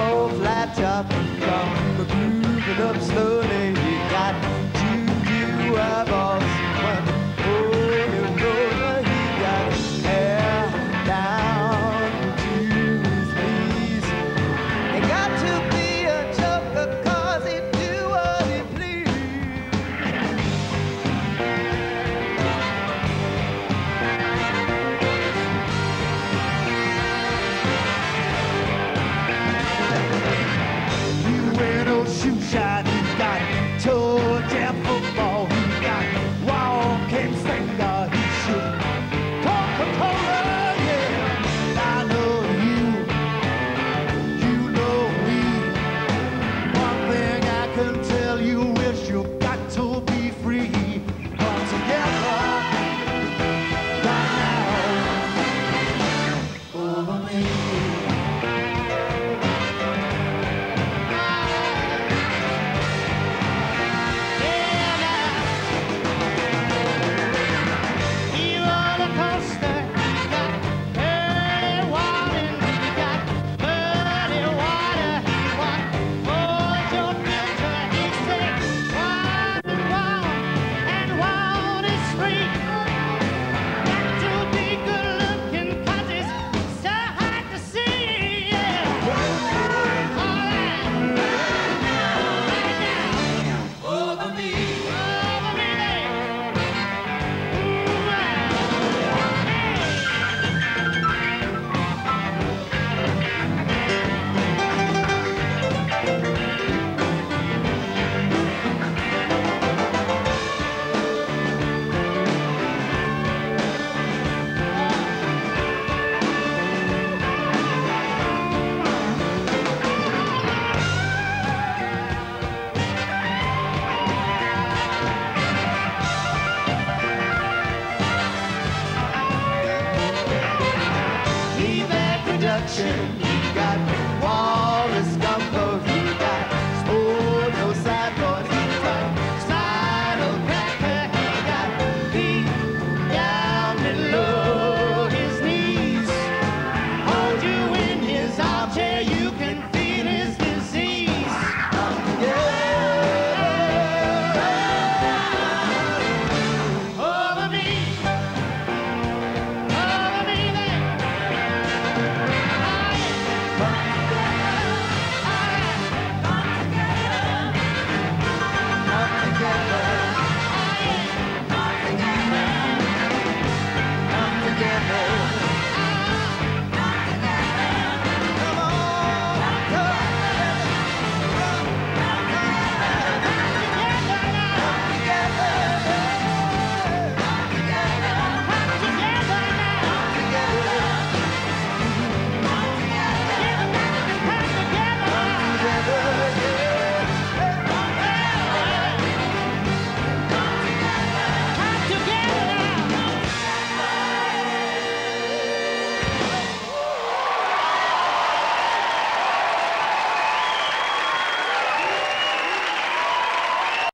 old flat top come grooving up slowly. You got too shy catching.